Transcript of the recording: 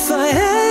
if I had